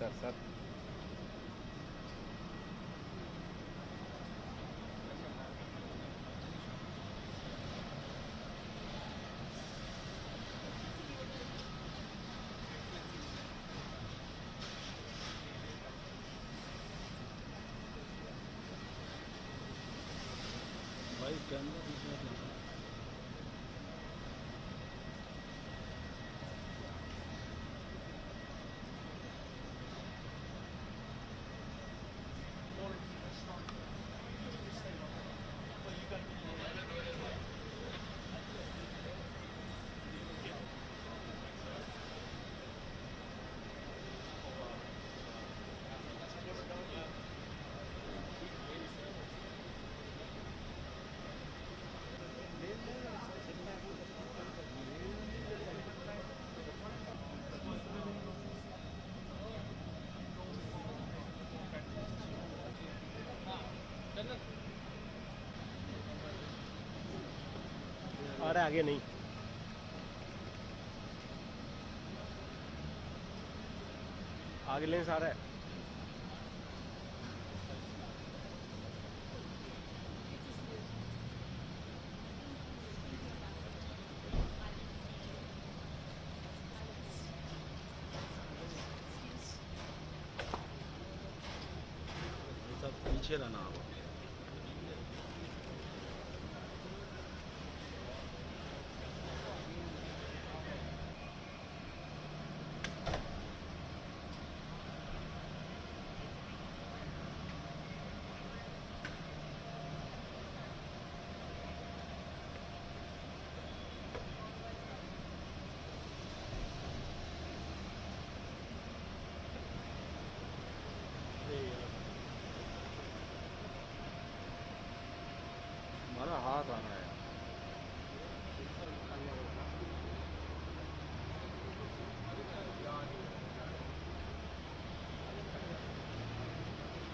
Sir sir भाई camera बीच में रखना। आ रहा है आगे नहीं आगे लेंस आ रहा है पीछे रहना होगा